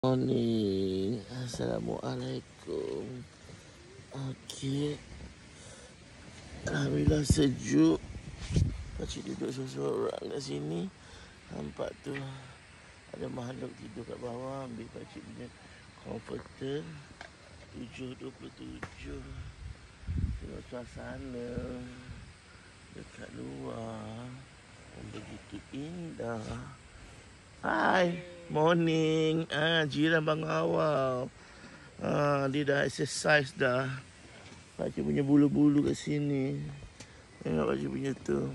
Morning. Assalamualaikum. Okey. Alhamdulillah sejuk. Pakcik duduk seorang-seorang kat sini. Nampak tu ada makhluk tidur kat bawah. Ambil pakcik punya comforter. 7.27. Tengok suasana dekat luar. Begitu indah. Hai. Morning. Ah, jiran bang awal. Ah, dia dah exercise dah. Pakcik punya bulu-bulu kat sini. Tengok pakcik punya tu.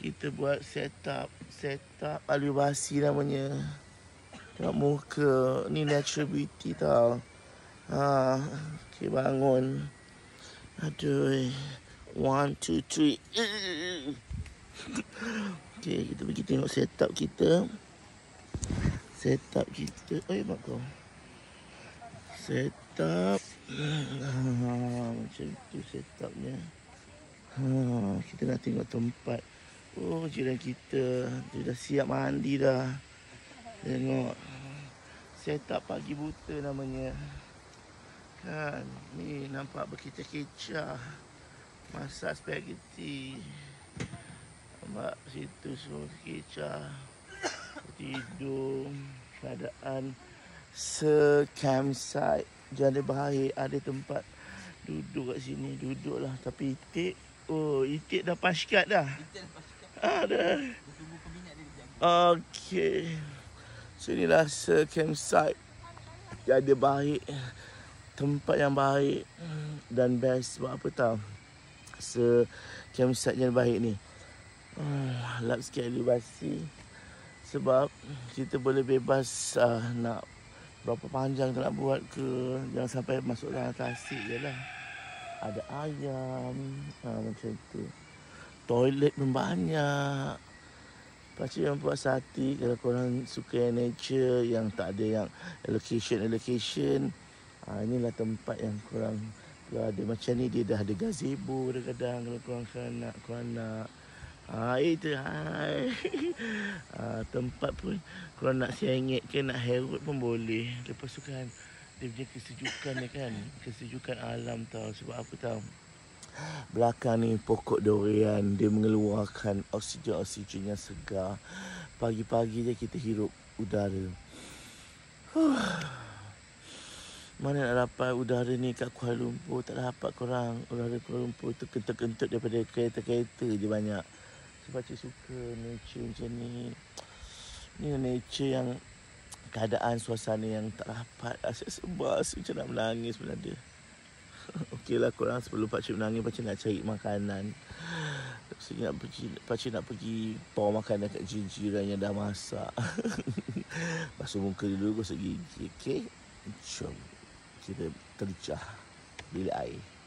Kita buat setup. Setup alubasi namanya. Tengok muka. Ni natural beauty tau. Ah, okay, bangun. Aduh. One, two, three. Okay, kita pergi tengok setup kita setup kita oi mak kau. Setup. Ha, macam tu setupnya. Ha, kita nak tengok tempat. Oh jiran kita. Dia dah siap mandi dah. Tengok. Setup pagi buta namanya. Kan ni nampak berkecah-kecah. Masak spaghetti. Nampak situ semua kecah tidur keadaan se-campsite. Jadi baik ada tempat duduk kat sini duduklah. Tapi itik oh itik dah paskat dah? Itik dah paskat ada okey. So inilah se-campsite. Jadi baik. Tempat yang baik dan best. Sebab apa tahu se-campsite yang baik ni. Oh, lap sikit elevasi sebab kita boleh bebas uh, nak berapa panjang nak buat ke. Jangan sampai masuk dalam tasik je lah. Ada ayam uh, macam tu. Toilet pun banyak. Pakcik yang buat sati kalau korang suka yang nature yang tak ada yang location location uh, inilah tempat yang korang kalau ada macam ni dia dah ada gazebo kadang-kadang kalau korang nak korang nak Ha, itu hai. Ha, tempat pun kalau nak sengit ke nak herut pun boleh. Lepas tu kan dia punya kesejukan ni kan. Kesejukan alam tau. Sebab apa tau? Belakang ni pokok durian dia mengeluarkan oksigen-oksigen yang segar. Pagi-pagi je kita hirup udara. Huh. Mana nak dapat udara ni kat Kuala Lumpur Tak dapat korang Udara Kuala Lumpur tu kentut-kentut daripada kereta-kereta je banyak sebab cik suka nature macam ni. Ni nature yang Keadaan suasana yang tak rapat. Asyik sebab asyik macam nak menangis sebenarnya. Okey lah korang sebelum pakcik menangis Pakcik nak cari makanan. Pakcik nak pergi Pakcik nak pergi Bawa makanan kat jiran yang dah masak. Basuh muka dulu Gosok gigi Okay Jom Kita terjah Bilik air